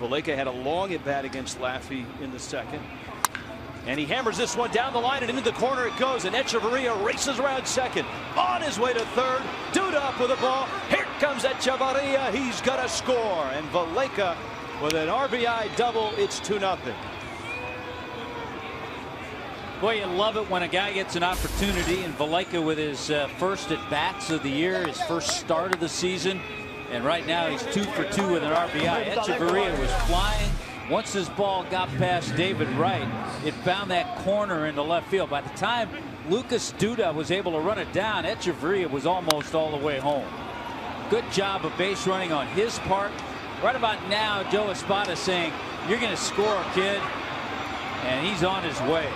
Valaika had a long at bat against Laffey in the second. And he hammers this one down the line and into the corner it goes. And Hechavarria races around second. On his way to third. Duda up with a ball. Here comes Hechavarria. He's going to score. And Valaika with an RBI double. It's 2 0. Boy, you love it when a guy gets an opportunity. And Valaika with his uh, first at bats of the year, his first start of the season. And right now he's two for two with an RBI. Hechavarria was flying. Once this ball got past David Wright, it found that corner in the left field. By the time Lucas Duda was able to run it down, Hechavarria was almost all the way home. Good job of base running on his part. Right about now, Joe Espada saying, you're going to score, kid. And he's on his way.